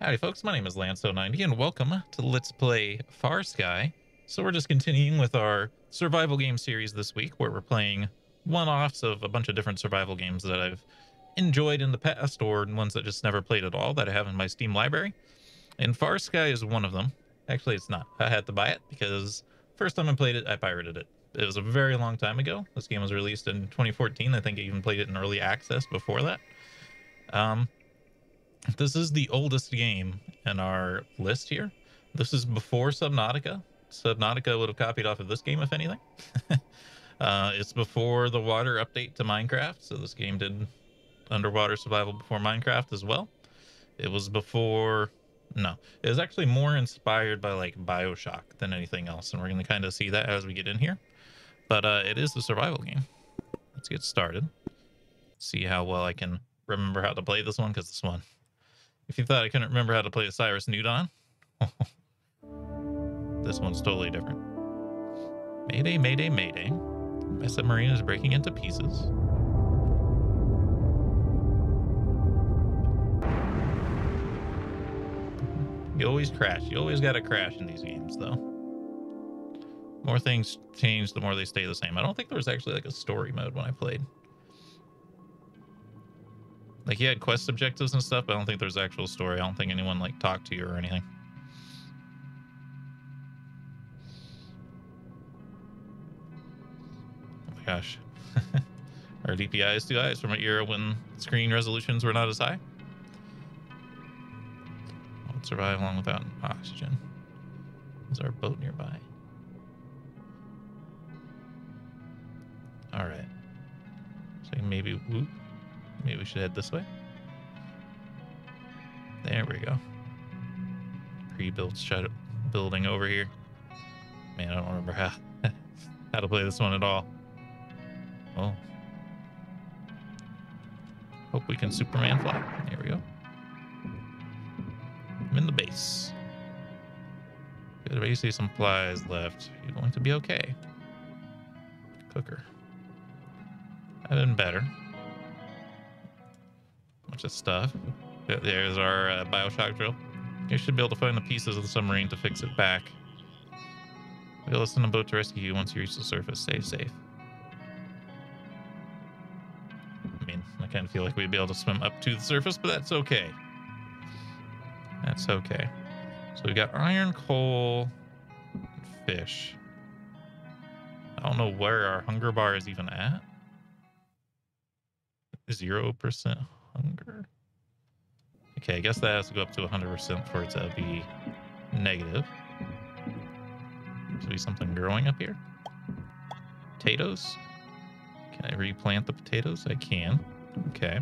Howdy folks, my name is Lanceo90 and welcome to Let's Play Far Sky. So we're just continuing with our survival game series this week where we're playing one-offs of a bunch of different survival games that I've enjoyed in the past or ones that just never played at all that I have in my Steam library. And Far Sky is one of them. Actually, it's not. I had to buy it because first time I played it, I pirated it. It was a very long time ago. This game was released in 2014. I think I even played it in early access before that. Um, this is the oldest game in our list here. This is before Subnautica. Subnautica would have copied off of this game, if anything. uh, it's before the water update to Minecraft, so this game did underwater survival before Minecraft as well. It was before. No, it was actually more inspired by like Bioshock than anything else, and we're going to kind of see that as we get in here. But uh, it is a survival game. Let's get started. See how well I can remember how to play this one, because this one if you thought I couldn't remember how to play Osiris New Dawn, this one's totally different. Mayday, mayday, mayday. My submarine is breaking into pieces. You always crash. You always got to crash in these games, though. More things change, the more they stay the same. I don't think there was actually like a story mode when I played. Like he had quest objectives and stuff, but I don't think there's actual story. I don't think anyone like talked to you or anything. Oh my gosh. Our DPI is too high. It's from an era when screen resolutions were not as high. I'll survive long without oxygen. Is our boat nearby? All right. So maybe whoop. Maybe we should head this way. There we go. Pre-built shut building over here. Man, I don't remember how how to play this one at all. Oh. Hope we can Superman fly. There we go. I'm in the base. Good basically some flies left. You're going to be okay. Cooker. I've been better bunch of stuff. There's our uh, Bioshock drill. You should be able to find the pieces of the submarine to fix it back. We'll send a boat to rescue you once you reach the surface. Safe, safe. I mean, I kind of feel like we'd be able to swim up to the surface, but that's okay. That's okay. So we got iron, coal, fish. I don't know where our hunger bar is even at. Zero percent hunger. Okay, I guess that has to go up to 100% for it to be negative. So be something growing up here. Potatoes. Can I replant the potatoes? I can. Okay.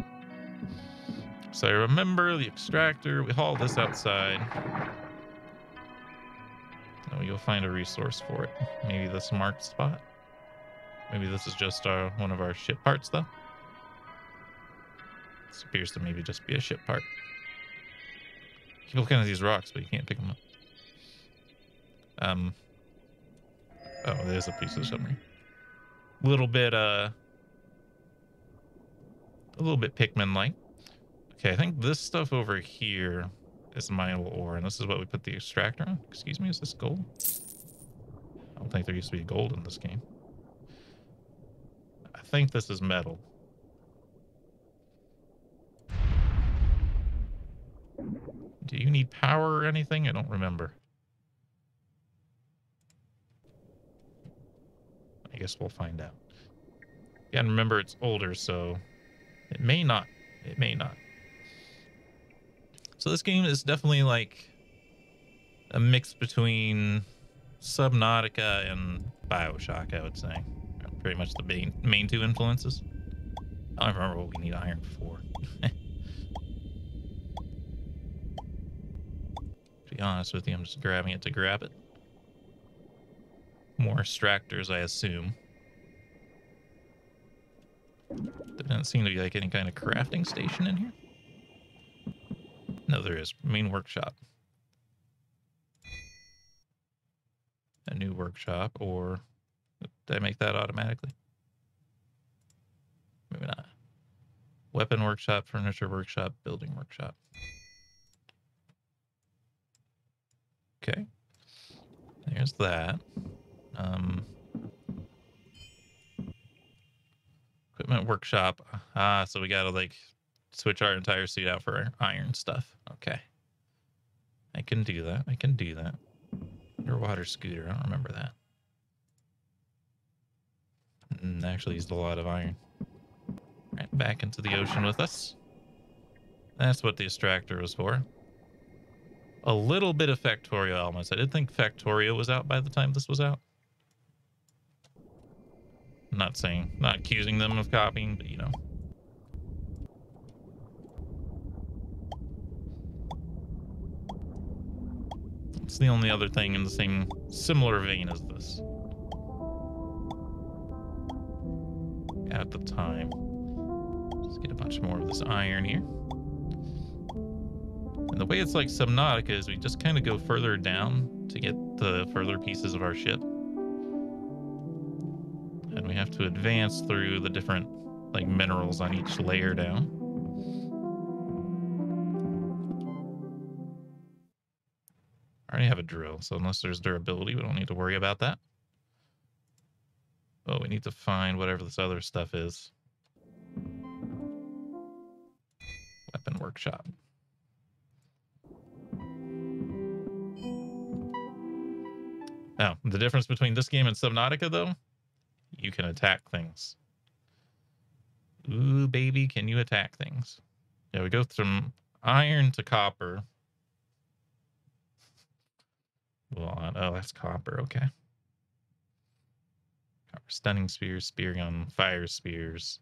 So I remember the extractor. We haul this outside. Oh, you'll find a resource for it. Maybe this marked spot. Maybe this is just our one of our ship parts, though. This appears to maybe just be a ship part. Keep looking at these rocks, but you can't pick them up. Um. Oh, there's a piece of submarine. A little bit, uh. A little bit Pikmin-like. Okay, I think this stuff over here is mineable ore, and this is what we put the extractor on. Excuse me, is this gold? I don't think there used to be gold in this game. I think this is metal. Do you need power or anything? I don't remember. I guess we'll find out. Again, remember it's older, so it may not. It may not. So this game is definitely like a mix between Subnautica and Bioshock, I would say. Pretty much the main, main two influences. I don't remember what we need iron for. be honest with you, I'm just grabbing it to grab it. More extractors, I assume. There doesn't seem to be like any kind of crafting station in here. No, there is. Main workshop. A new workshop, or did I make that automatically? Maybe not. Weapon workshop, furniture workshop, building workshop. Okay. There's that. Um, equipment workshop. Ah, so we gotta like switch our entire suit out for iron stuff. Okay. I can do that. I can do that. Underwater scooter. I don't remember that. Mm, actually used a lot of iron. Right, back into the ocean with us. That's what the extractor was for. A little bit of Factorio elements. I did think Factorio was out by the time this was out. I'm not saying, not accusing them of copying, but you know. It's the only other thing in the same similar vein as this. At the time. Let's get a bunch more of this iron here. And the way it's like Subnautica is we just kind of go further down to get the further pieces of our ship. And we have to advance through the different like minerals on each layer down. I already have a drill, so unless there's durability, we don't need to worry about that. Oh, we need to find whatever this other stuff is. Weapon workshop. Now, the difference between this game and Subnautica, though, you can attack things. Ooh, baby, can you attack things? Yeah, we go from iron to copper. Well, uh, oh, that's copper. Okay. Copper stunning spears, spear gun, fire spears.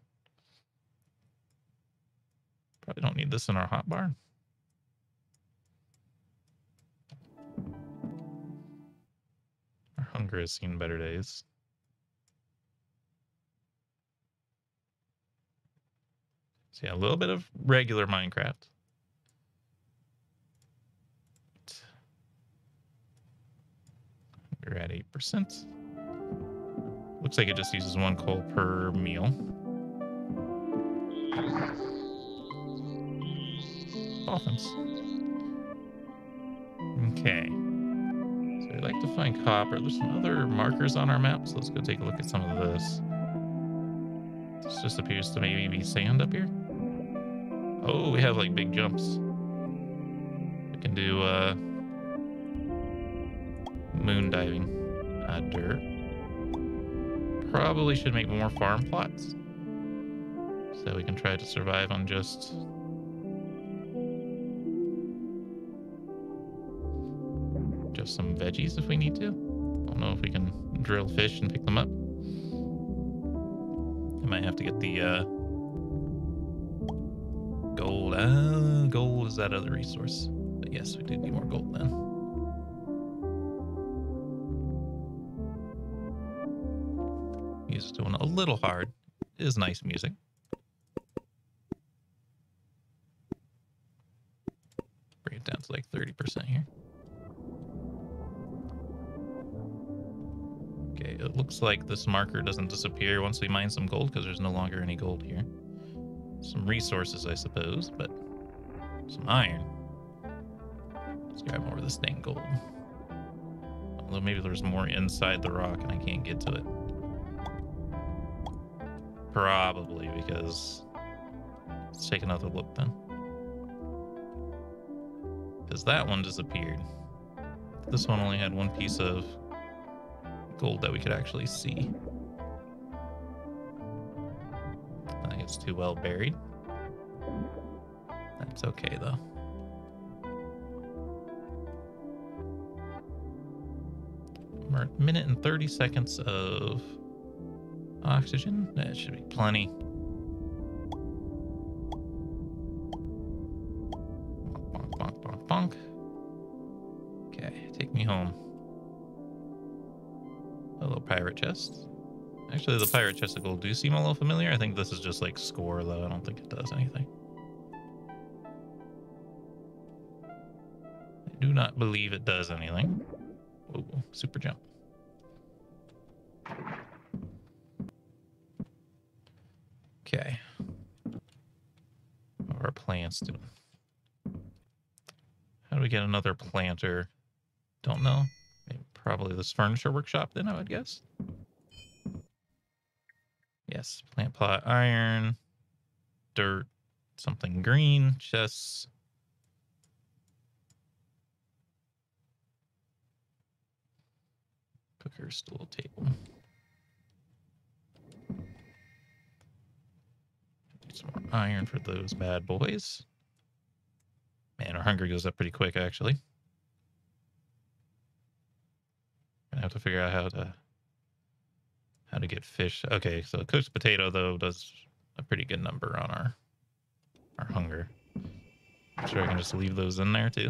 Probably don't need this in our hotbar. Hunger has seen better days. So yeah, a little bit of regular Minecraft. We're at 8%. Looks like it just uses one coal per meal. Dolphins. Find copper. There's some other markers on our map, so let's go take a look at some of this. This just appears to maybe be sand up here. Oh, we have like big jumps. We can do uh moon diving. Uh, dirt. Probably should make more farm plots. So we can try to survive on just... veggies if we need to. I don't know if we can drill fish and pick them up. I might have to get the uh, gold. Uh, gold is that other resource. But yes, we do need more gold then. Music's doing a little hard. It is nice music. Bring it down to like 30% here. Okay, it looks like this marker doesn't disappear once we mine some gold because there's no longer any gold here. Some resources, I suppose, but some iron. Let's grab more of this dang gold. Although maybe there's more inside the rock and I can't get to it. Probably because let's take another look then. Because that one disappeared. This one only had one piece of gold that we could actually see. I think it's too well buried. That's okay though. We're minute and 30 seconds of oxygen. That should be plenty. A little pirate chest. Actually, the pirate chest of gold do seem a little familiar. I think this is just like score, though. I don't think it does anything. I do not believe it does anything. Whoa, super jump. Okay. What are our plants doing? How do we get another planter Don't know. Probably this furniture workshop then, I would guess. Yes, plant plot iron, dirt, something green, chests. Cooker, stool, table. Some more iron for those bad boys. Man, our hunger goes up pretty quick, actually. Gonna have to figure out how to how to get fish. Okay, so cooked potato though does a pretty good number on our our hunger. I'm sure I can just leave those in there too.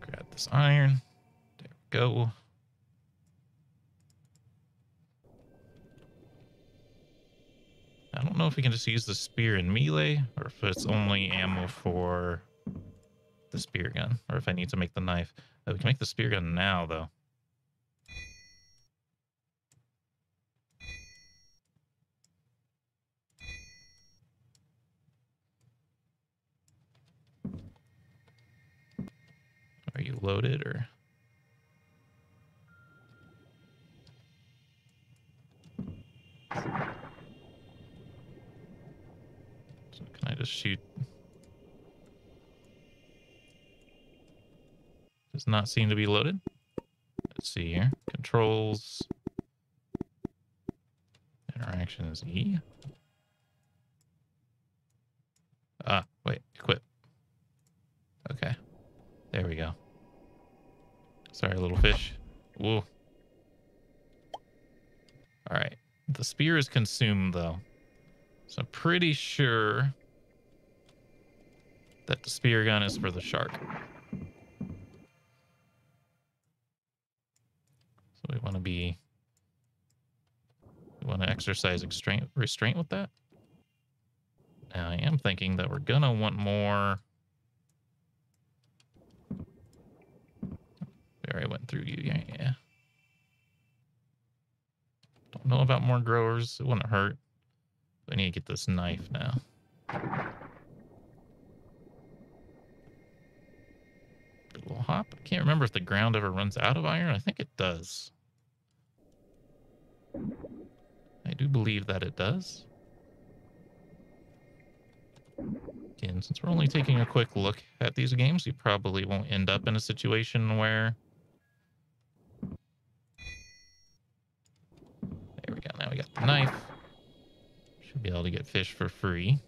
Grab this iron. There we go. I don't know if we can just use the spear in melee or if it's only ammo for the spear gun or if I need to make the knife. Oh, we can make the spear gun now though. Are you loaded or? So can I just shoot? Does not seem to be loaded. Let's see here. Controls. Interaction is E. Ah, wait, equip. Okay. There we go. Sorry, little fish. Whoa. All right. The spear is consumed, though. So I'm pretty sure that the spear gun is for the shark. We want to be... We want to exercise restraint, restraint with that. Now, I am thinking that we're going to want more... We already went through you. Yeah, yeah. Don't know about more growers. It wouldn't hurt. I need to get this knife now. Little hop. I can't remember if the ground ever runs out of iron. I think it does. I do believe that it does. Again, since we're only taking a quick look at these games, you probably won't end up in a situation where There we go. Now we got the knife. Should be able to get fish for free.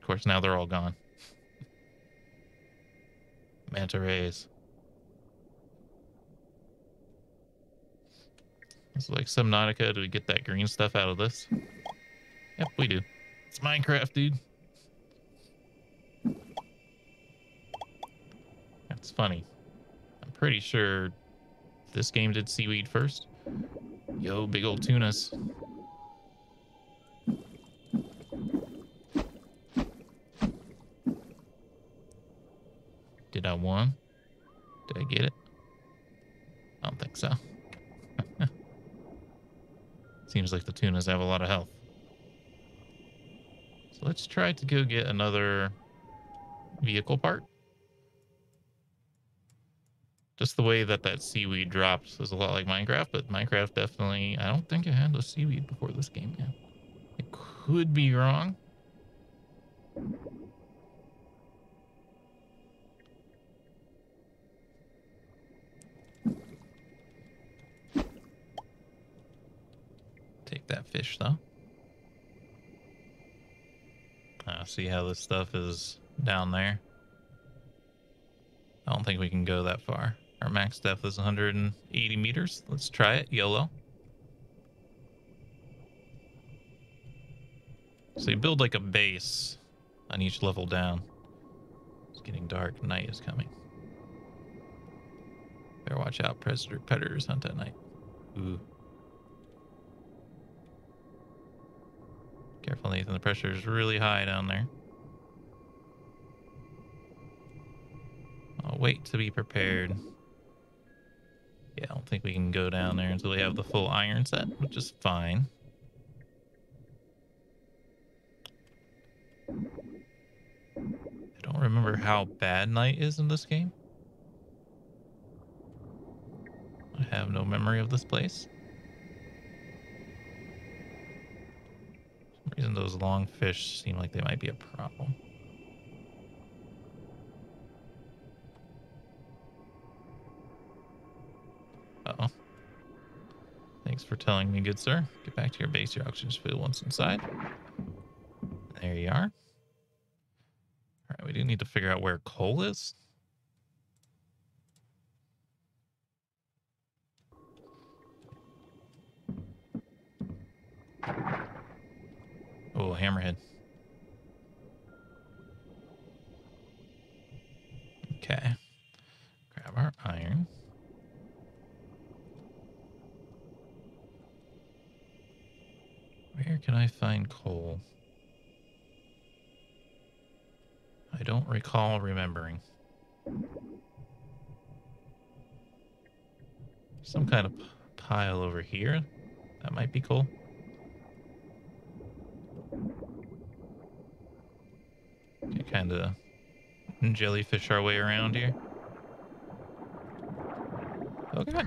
Of course, now they're all gone. Manta rays. It's like Subnautica. Do we get that green stuff out of this? Yep, we do. It's Minecraft, dude. That's funny. I'm pretty sure this game did seaweed first. Yo, big old tunas. Did I won? Did I get it? I don't think so. Seems like the tunas have a lot of health. So let's try to go get another vehicle part. Just the way that that seaweed drops is a lot like Minecraft, but Minecraft definitely, I don't think it had the seaweed before this game. Yeah. It could be wrong. Take that fish though. Uh, see how this stuff is down there. I don't think we can go that far. Our max depth is 180 meters. Let's try it. YOLO. So you build like a base on each level down. It's getting dark. Night is coming. Better watch out. Predator, predators hunt at night. Ooh. Careful, Nathan. The pressure is really high down there. I'll wait to be prepared. Yeah, I don't think we can go down there until we have the full iron set, which is fine. I don't remember how bad night is in this game. I have no memory of this place. For some reason those long fish seem like they might be a problem. Uh-oh. Thanks for telling me, good sir. Get back to your base. Your oxygen filled once inside. There you are. All right, we do need to figure out where coal is. Oh, hammerhead. Okay. Grab our iron. Where can I find coal? I don't recall remembering. Some kind of pile over here. That might be cool. Kind of jellyfish our way around here. Oh god.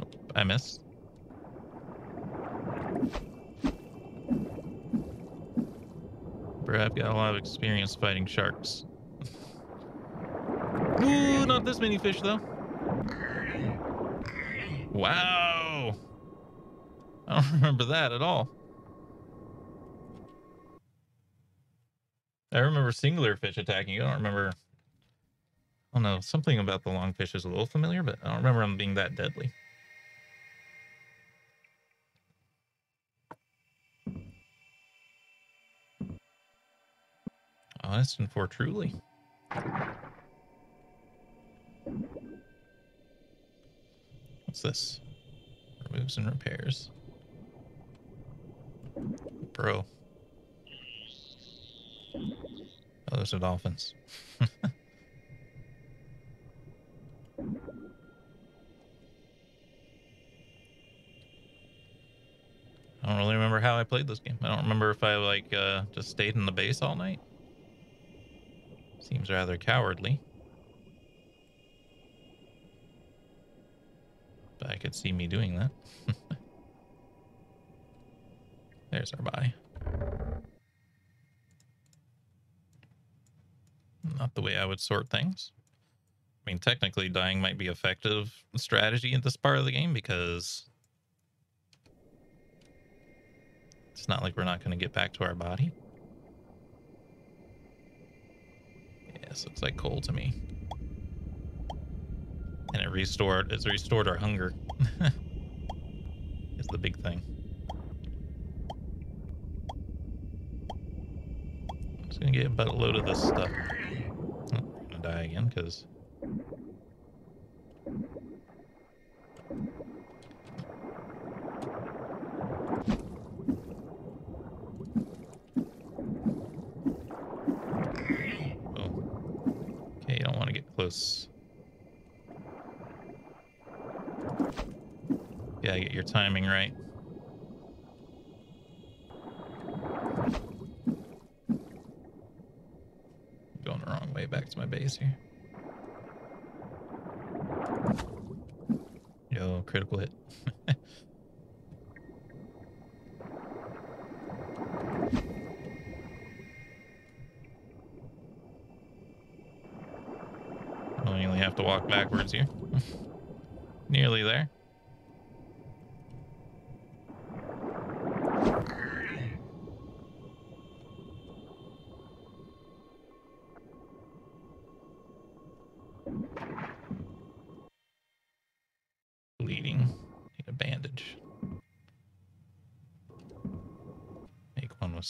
Oh, I missed. Bro, I've got a lot of experience fighting sharks. Ooh, not this many fish though. Wow. I don't remember that at all. I remember singular fish attacking. I don't remember. I don't know. Something about the long fish is a little familiar, but I don't remember them being that deadly. Honest and for truly. What's this? Removes and repairs. Bro. Oh, those are dolphins. I don't really remember how I played this game. I don't remember if I like uh, just stayed in the base all night. Seems rather cowardly. But I could see me doing that. Our buy. Not the way I would sort things. I mean, technically, dying might be effective strategy in this part of the game because it's not like we're not going to get back to our body. Yes, looks like coal to me. And it restored, it's restored our hunger. is the big thing. I'm just gonna get a load of this stuff. Oh, I'm gonna die again because oh. Okay, you don't want to get close. Yeah, get your timing right. Going the wrong way back to my base here. Yo, critical hit. I only have to walk backwards here. Nearly there.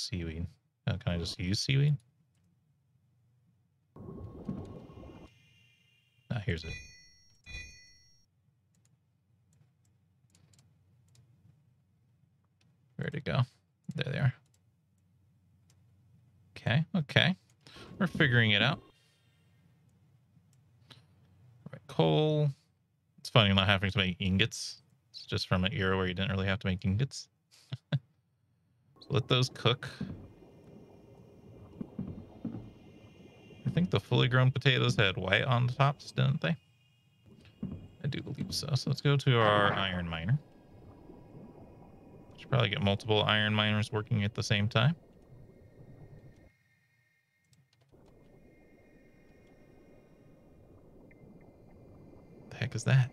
Seaweed. Can I just use seaweed? Ah, here's it. Where'd it go? There they are. Okay, okay. We're figuring it out. Right, coal. It's funny not having to make ingots. It's just from an era where you didn't really have to make ingots. Let those cook. I think the fully grown potatoes had white on the tops, didn't they? I do believe so. So let's go to our iron miner. Should probably get multiple iron miners working at the same time. The heck is that?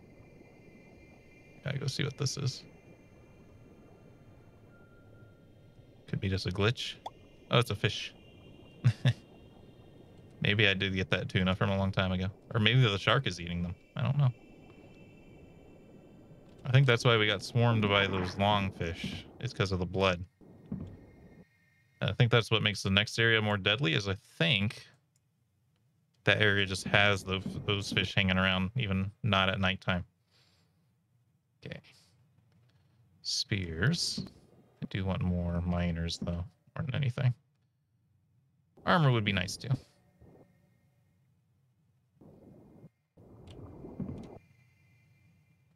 Gotta go see what this is. Be just a glitch. Oh, it's a fish. maybe I did get that tuna from a long time ago. Or maybe the shark is eating them. I don't know. I think that's why we got swarmed by those long fish. It's because of the blood. I think that's what makes the next area more deadly is I think that area just has those, those fish hanging around, even not at nighttime. Okay. Spears. Do want more miners, though, more than anything. Armor would be nice, too.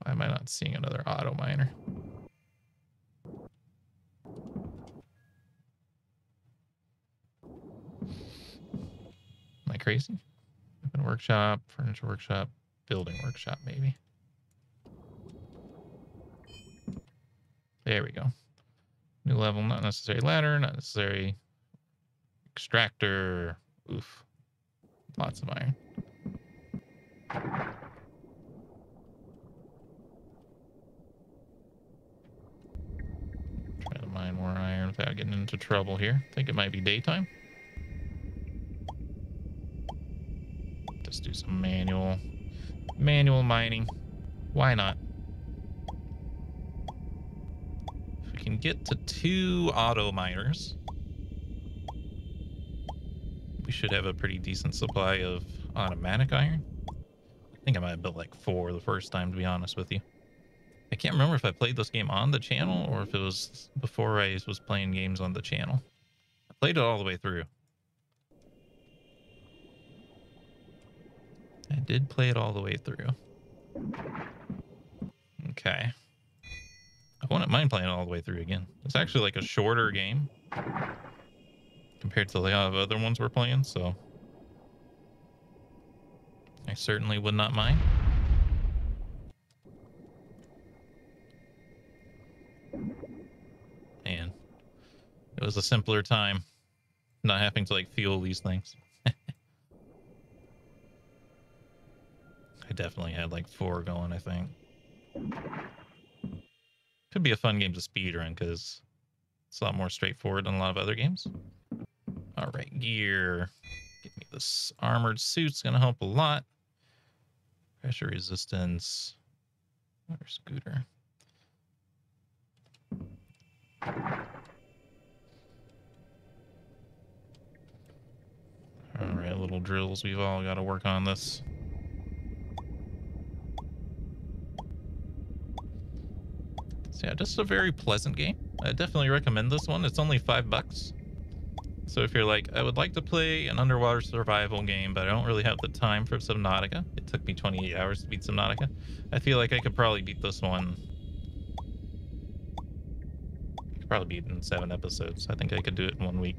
Why am I not seeing another auto miner? Am I crazy? Open workshop, furniture workshop, building workshop, maybe. There we go. New level, not necessary ladder, not necessary extractor. Oof. Lots of iron. Try to mine more iron without getting into trouble here. think it might be daytime. Just do some manual manual mining. Why not? can get to two auto miners. We should have a pretty decent supply of automatic iron. I think I might have built like four the first time, to be honest with you. I can't remember if I played this game on the channel or if it was before I was playing games on the channel. I played it all the way through. I did play it all the way through. Okay. I wouldn't mind playing all the way through again. It's actually like a shorter game compared to the other ones we're playing, so I certainly would not mind. Man, it was a simpler time not having to like fuel these things. I definitely had like four going, I think. Could be a fun game to speedrun because it's a lot more straightforward than a lot of other games. All right, gear. Give me this armored suit's gonna help a lot. Pressure resistance. Another scooter. All right, little drills. We've all got to work on this. So yeah, just a very pleasant game. I definitely recommend this one. It's only five bucks. So if you're like, I would like to play an underwater survival game, but I don't really have the time for Subnautica. It took me 28 hours to beat Subnautica. I feel like I could probably beat this one. I could probably beat it in seven episodes. I think I could do it in one week,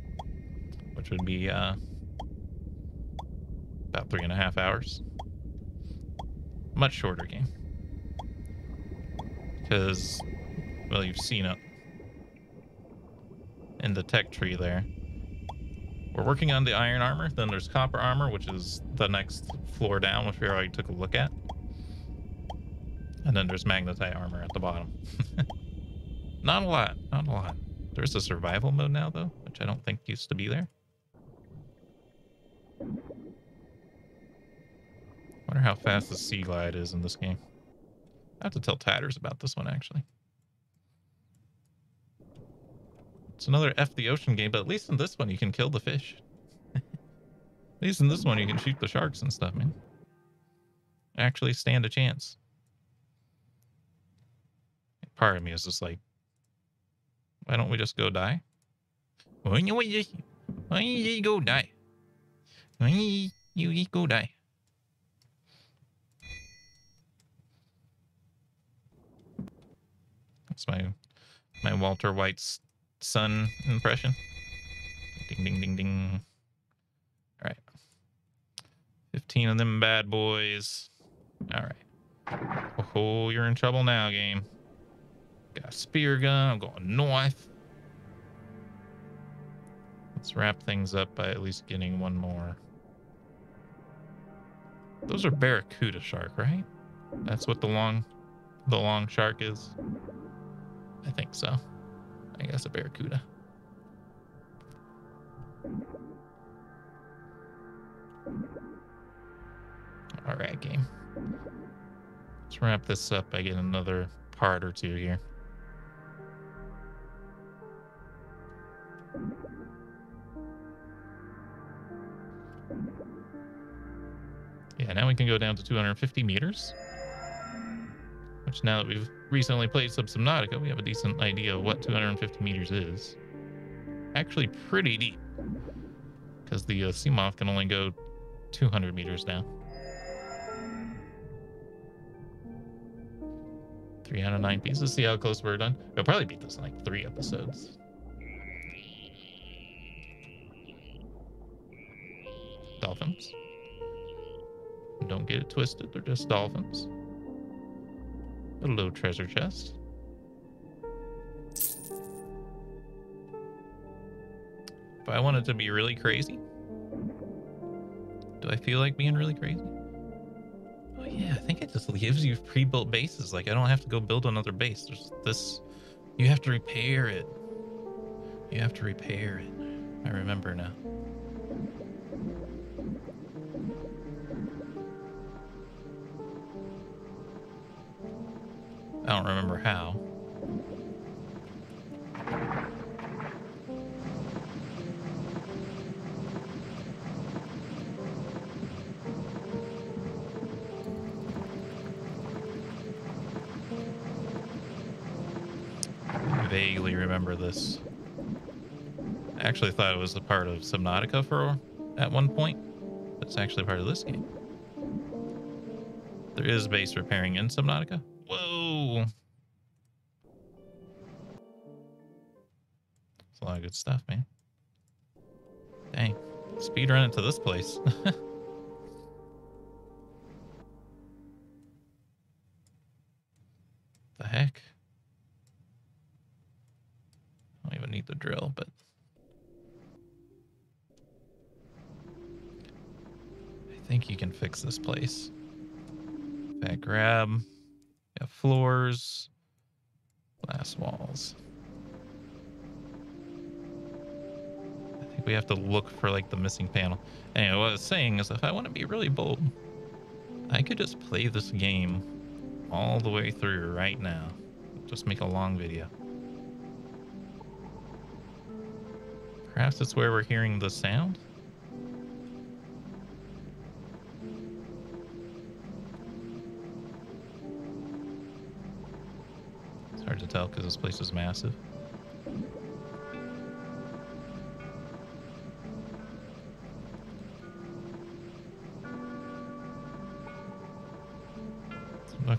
which would be uh, about three and a half hours. Much shorter game. Because well, you've seen it in the tech tree there. We're working on the iron armor. Then there's copper armor, which is the next floor down, which we already took a look at. And then there's magnetite armor at the bottom. not a lot. Not a lot. There's a survival mode now, though, which I don't think used to be there. Wonder how fast the sea glide is in this game. I have to tell Tatters about this one, actually. It's another F the ocean game, but at least in this one you can kill the fish. at least in this one you can shoot the sharks and stuff, man. Actually stand a chance. Part of me is just like, why don't we just go die? Why don't you go die? Why you go die? That's my my Walter White's sun impression. Ding, ding, ding, ding. All right. 15 of them bad boys. All right. Oh, you're in trouble now, game. Got a spear gun. I'm going north. Let's wrap things up by at least getting one more. Those are barracuda shark, right? That's what the long the long shark is. I think so. I guess a barracuda. All right, game. Let's wrap this up by getting another part or two here. Yeah, now we can go down to 250 meters. Which now that we've recently played some Subnautica, we have a decent idea of what 250 meters is. Actually pretty deep. Because the uh, Seamoth can only go 200 meters now. 309 pieces. See how close we're done. We'll probably beat this in like three episodes. Dolphins. Don't get it twisted. They're just dolphins. Little treasure chest. If I wanted to be really crazy, do I feel like being really crazy? Oh yeah, I think it just gives you pre-built bases. Like I don't have to go build another base. There's this, you have to repair it. You have to repair it. I remember now. I don't remember how. Vaguely remember this. I actually thought it was a part of Subnautica for at one point, it's actually part of this game. There is base repairing in Subnautica. Good stuff, man. Dang. Speed run into this place. the heck? I don't even need the drill, but I think you can fix this place. Back grab. Got floors, glass walls. We have to look for like the missing panel. Anyway, what I was saying is if I want to be really bold, I could just play this game all the way through right now. Just make a long video. Perhaps it's where we're hearing the sound? It's hard to tell because this place is massive.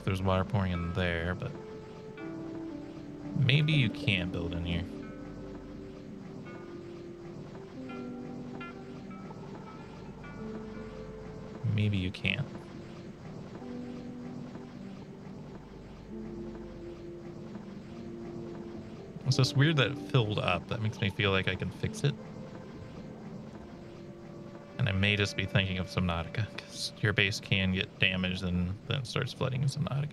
There's water pouring in there, but maybe you can build in here. Maybe you can't. It's just weird that it filled up. That makes me feel like I can fix it. Just be thinking of Subnautica, because your base can get damaged and then starts flooding in Subnautica.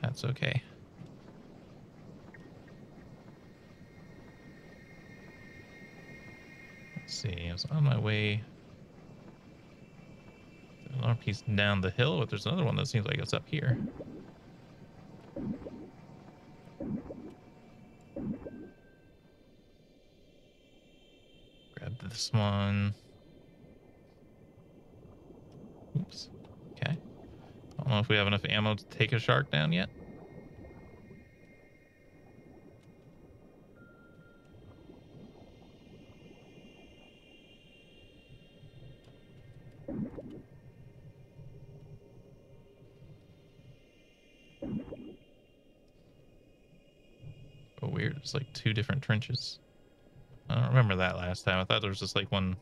That's okay. Let's see, I was on my way. Another piece down the hill, but there's another one that seems like it's up here. Grab one. Oops. Okay. I don't know if we have enough ammo to take a shark down yet. Oh, weird. It's like two different trenches. I don't remember that last time. I thought there was just like one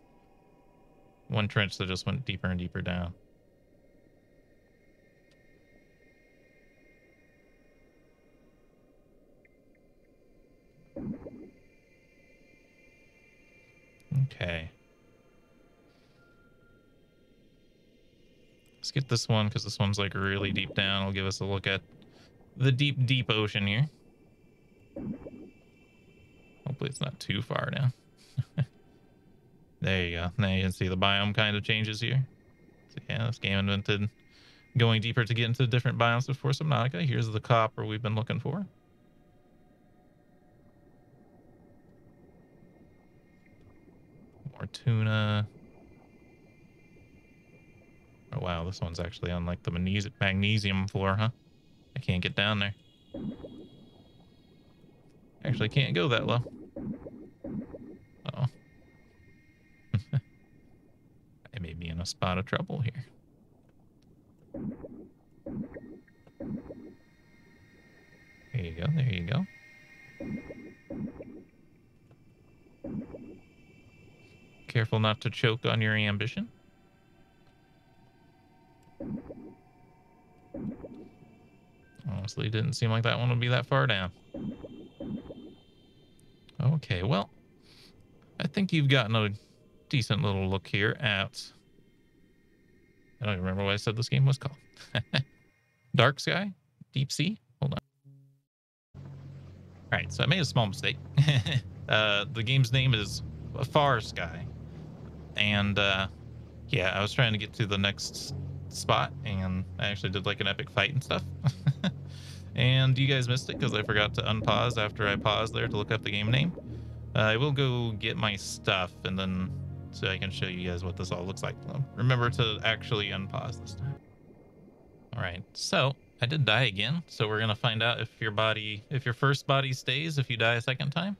one trench that just went deeper and deeper down. Okay. Let's get this one because this one's like really deep down. It'll give us a look at the deep, deep ocean here. Hopefully it's not too far down. there you go. Now you can see the biome kind of changes here. So yeah, this game invented going deeper to get into different biomes before Subnautica. Here's the copper we've been looking for. More tuna. Oh wow, this one's actually on like the magnesium floor, huh? I can't get down there. Actually, can't go that low. Uh oh I may be in a spot of trouble here. There you go, there you go. Careful not to choke on your ambition. Honestly, didn't seem like that one would be that far down. Okay, well, I think you've gotten a decent little look here at... I don't even remember what I said this game was called. Dark Sky? Deep Sea? Hold on. All right, so I made a small mistake. uh, the game's name is Far Sky. And uh, yeah, I was trying to get to the next spot, and I actually did like an epic fight and stuff. and you guys missed it because I forgot to unpause after I paused there to look up the game name. Uh, I will go get my stuff and then so I can show you guys what this all looks like. Remember to actually unpause this time. All right, so I did die again, so we're gonna find out if your body, if your first body stays if you die a second time.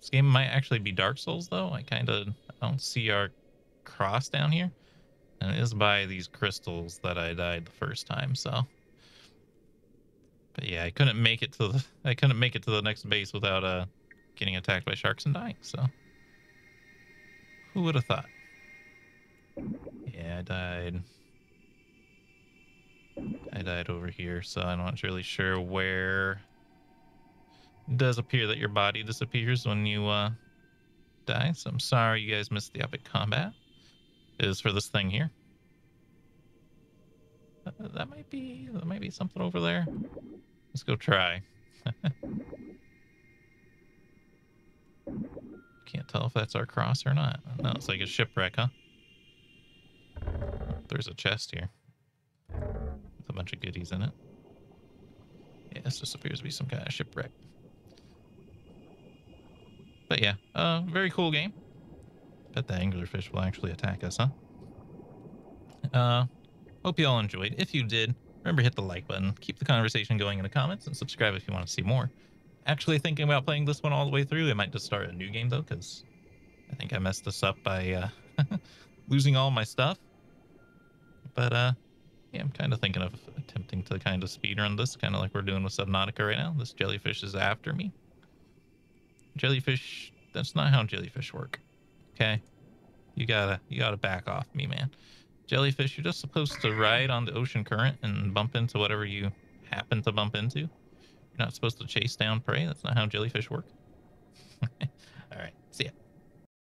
This game might actually be Dark Souls though. I kind of don't see our cross down here. And it is by these crystals that I died the first time, so. But yeah, I couldn't make it to the I couldn't make it to the next base without uh getting attacked by sharks and dying, so. Who would have thought? Yeah, I died. I died over here, so I'm not really sure where. It does appear that your body disappears when you uh, die, so I'm sorry you guys missed the epic combat is for this thing here. Uh, that might be that might be something over there. Let's go try. Can't tell if that's our cross or not. No, it's like a shipwreck, huh? There's a chest here. With a bunch of goodies in it. Yeah, this just appears to be some kind of shipwreck. But yeah, uh, very cool game bet the anglerfish will actually attack us, huh? Uh, hope you all enjoyed. If you did, remember hit the like button, keep the conversation going in the comments, and subscribe if you want to see more. Actually thinking about playing this one all the way through. I might just start a new game, though, because I think I messed this up by uh, losing all my stuff. But, uh, yeah, I'm kind of thinking of attempting to kind of speedrun this, kind of like we're doing with Subnautica right now. This jellyfish is after me. Jellyfish, that's not how jellyfish work. Okay. You gotta you gotta back off me, man. Jellyfish, you're just supposed to ride on the ocean current and bump into whatever you happen to bump into. You're not supposed to chase down prey. That's not how jellyfish work.